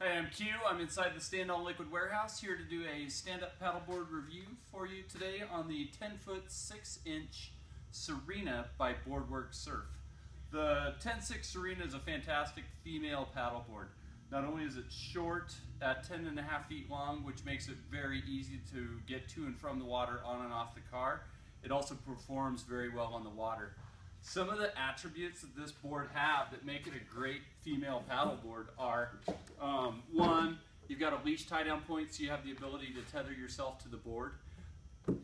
Hey, I'm Q. I'm inside the Stand On Liquid warehouse here to do a stand-up paddleboard review for you today on the 10-foot 6-inch Sirena by Boardworks Surf. The 10-6 Sirena is a fantastic female paddleboard. Not only is it short at 10 and a half feet long, which makes it very easy to get to and from the water on and off the car, it also performs very well on the water. Some of the attributes that this board have that make it a great female paddleboard are got a leash tie down point so you have the ability to tether yourself to the board.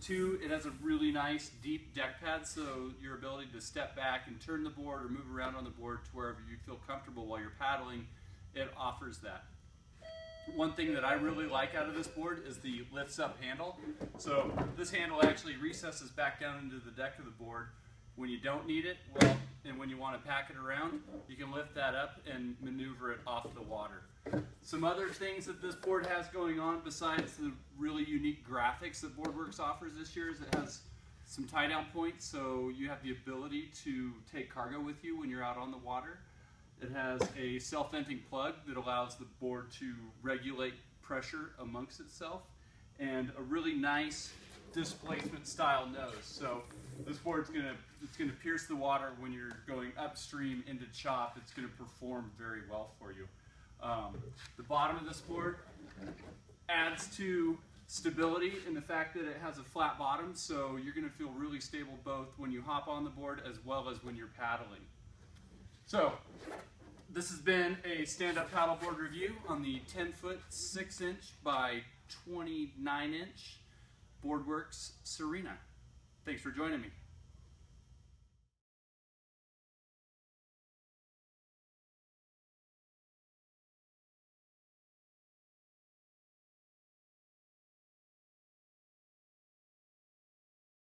Two, it has a really nice deep deck pad so your ability to step back and turn the board or move around on the board to wherever you feel comfortable while you're paddling, it offers that. One thing that I really like out of this board is the lifts up handle. So this handle actually recesses back down into the deck of the board when you don't need it, well, and when you want to pack it around, you can lift that up and maneuver it off the water. Some other things that this board has going on besides the really unique graphics that BoardWorks offers this year is it has some tie down points so you have the ability to take cargo with you when you're out on the water. It has a self-venting plug that allows the board to regulate pressure amongst itself and a really nice displacement style nose. So this board's gonna it's gonna pierce the water when you're going upstream into chop. It's gonna perform very well for you. Um, the bottom of this board adds to stability in the fact that it has a flat bottom, so you're gonna feel really stable both when you hop on the board as well as when you're paddling. So, this has been a stand-up paddleboard review on the 10 foot 6 inch by 29 inch BoardWorks Sirena. Thanks for joining me.